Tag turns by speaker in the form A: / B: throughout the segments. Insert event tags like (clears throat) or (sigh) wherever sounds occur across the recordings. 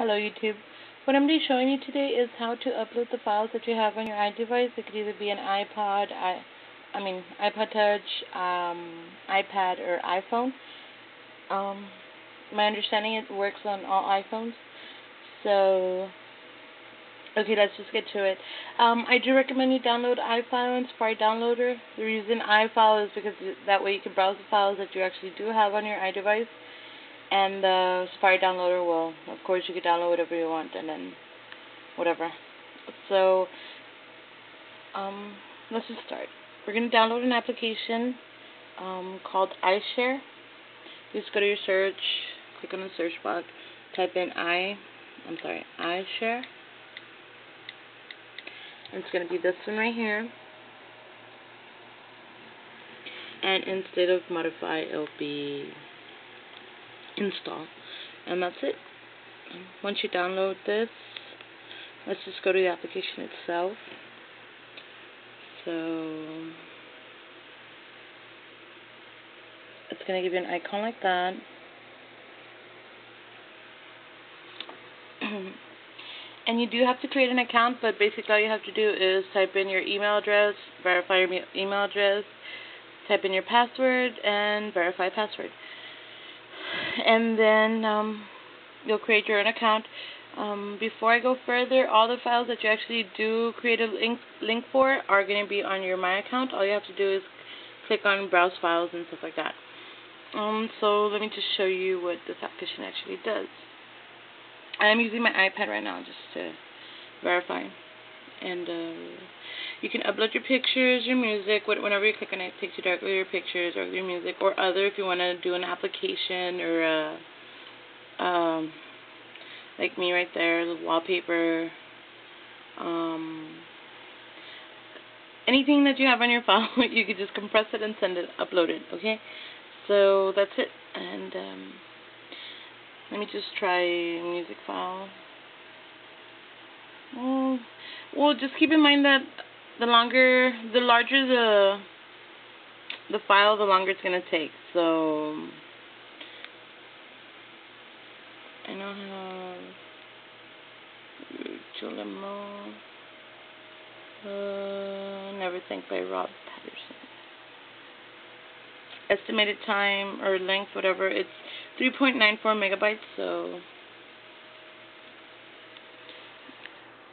A: Hello YouTube. What I'm going to be showing you today is how to upload the files that you have on your iDevice. It could either be an iPod, I, I mean iPod Touch, um, iPad, or iPhone. Um, my understanding it works on all iPhones. So, okay, let's just get to it. Um, I do recommend you download iFile and Safari Downloader. The reason iFile is because that way you can browse the files that you actually do have on your iDevice and the Safari downloader will, of course, you can download whatever you want and then whatever. So, um, let's just start. We're going to download an application um, called iShare. Just go to your search, click on the search box, type in i, I'm sorry, iShare. And it's going to be this one right here. And instead of modify, it'll be install. And that's it. Once you download this let's just go to the application itself. So it's going to give you an icon like that. (clears throat) And you do have to create an account but basically all you have to do is type in your email address verify your email address type in your password and verify password and then um, you'll create your own account. Um, before I go further, all the files that you actually do create a link link for are going to be on your My account. All you have to do is click on Browse Files and stuff like that. Um, so let me just show you what this application actually does. I'm using my iPad right now just to verify. And uh, you can upload your pictures, your music, whenever you click on it, it takes you directly to your pictures or your music or other if you want to do an application or a, um, like me right there, the wallpaper, um, anything that you have on your (laughs) file, you could just compress it and send it, upload it, okay? So that's it, and um, let me just try music file. Well, well, just keep in mind that the longer, the larger the the file, the longer it's gonna take. So I know how Julimo uh, Never Think by Rob Patterson. Estimated time or length, whatever, it's 3.94 megabytes, so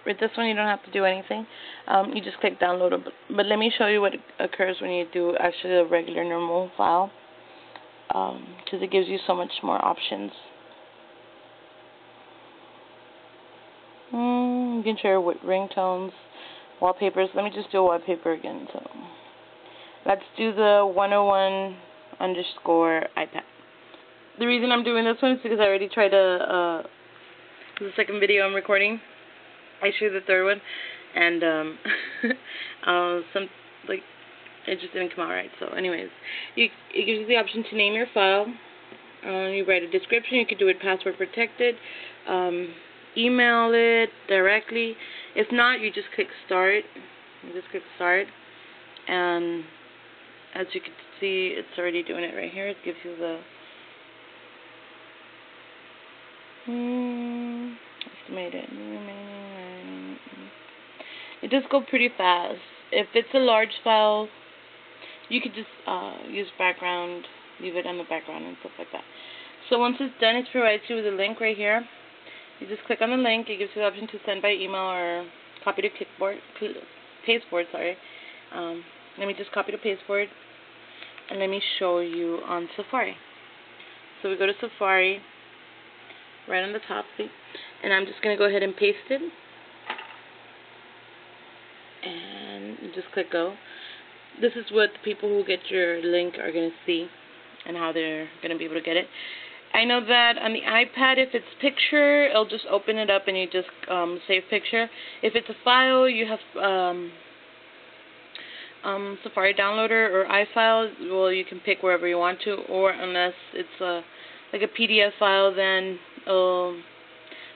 A: With this one, you don't have to do anything. Um, you just click download. But, let me show you what occurs when you do actually a regular normal file. Because um, it gives you so much more options. Mm, you can share with ringtones, wallpapers. Let me just do a wallpaper again. So let's do the 101 underscore iPad. The reason I'm doing this one is because I already tried to, uh, the second video I'm recording. I showed the third one, and um, (laughs) uh, some like it just didn't come out right. So, anyways, you it gives you the option to name your file. Uh, you write a description. You could do it password protected. Um, email it directly. If not, you just click start. You just click start, and as you can see, it's already doing it right here. It gives you the hmm, estimated remaining it does go pretty fast. If it's a large file, you could just uh, use background, leave it on the background and stuff like that. So once it's done, it provides you with a link right here. You just click on the link. It gives you the option to send by email or copy to clipboard, pasteboard. Sorry. Um, let me just copy to pasteboard, and let me show you on Safari. So we go to Safari, right on the top, see? and I'm just going to go ahead and paste it. Just click go. This is what the people who get your link are going to see and how they're going to be able to get it. I know that on the iPad, if it's picture, it'll just open it up and you just um, save picture. If it's a file, you have um, um, Safari Downloader or iFile. Well, you can pick wherever you want to, or unless it's a like a PDF file, then it'll,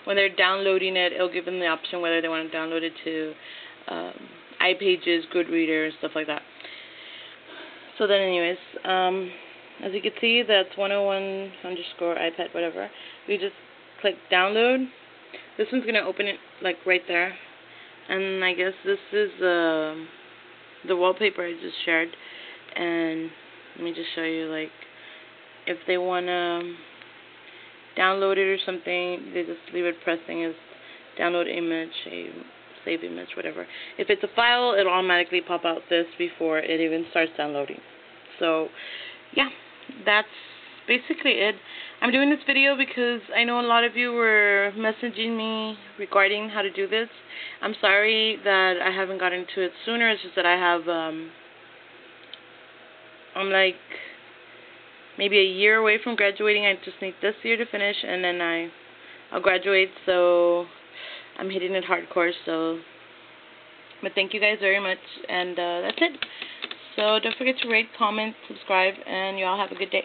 A: when they're downloading it, it'll give them the option whether they want to download it to um, iPages, Goodreader, stuff like that. So then anyways, um, as you can see, that's 101 underscore iPad, whatever. We just click download, this one's gonna open it like right there and I guess this is uh, the wallpaper I just shared and let me just show you like if they wanna download it or something they just leave it pressing as download image save image whatever if it's a file it'll automatically pop out this before it even starts downloading so yeah that's basically it. I'm doing this video because I know a lot of you were messaging me regarding how to do this. I'm sorry that I haven't gotten to it sooner. It's just that I have, um, I'm like maybe a year away from graduating. I just need this year to finish, and then I, I'll graduate. So I'm hitting it hardcore. So, but thank you guys very much, and uh, that's it. So don't forget to rate, comment, subscribe, and you all have a good day.